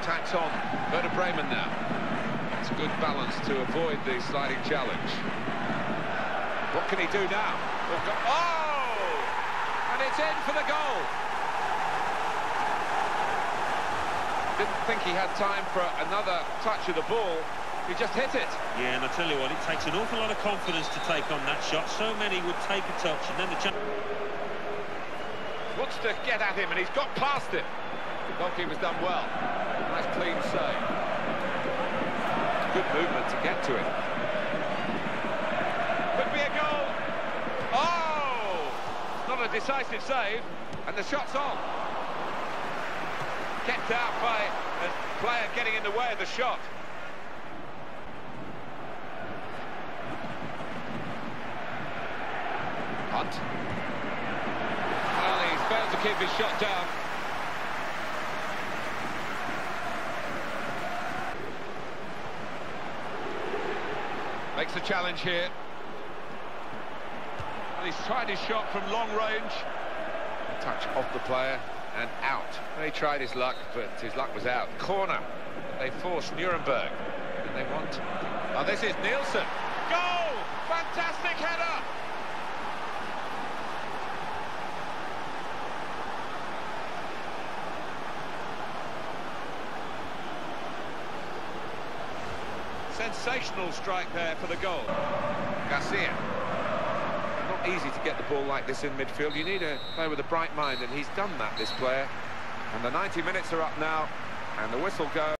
attack's on. Werder Bremen now. It's good balance to avoid the sliding challenge. What can he do now? Oh! And it's in for the goal. Didn't think he had time for another touch of the ball. He just hit it. Yeah, and I tell you what, it takes an awful lot of confidence to take on that shot. So many would take a touch, and then the chance... Wants to get at him, and he's got past it. The goalkeeper's done well. Nice clean save. Good movement to get to it. Could be a goal. Oh! Not a decisive save, and the shot's on. Kept out by a player getting in the way of the shot. Hunt. Well, he's failed to keep his shot down. Makes the challenge here. Well, he's tried his shot from long range. A Touch off the player and out. He tried his luck, but his luck was out. Corner. They force Nuremberg. And they want... Oh, this is Nielsen. Goal! Fantastic header! Sensational strike there for the goal. Garcia. Not easy to get the ball like this in midfield. You need a player with a bright mind, and he's done that, this player. And the 90 minutes are up now, and the whistle goes.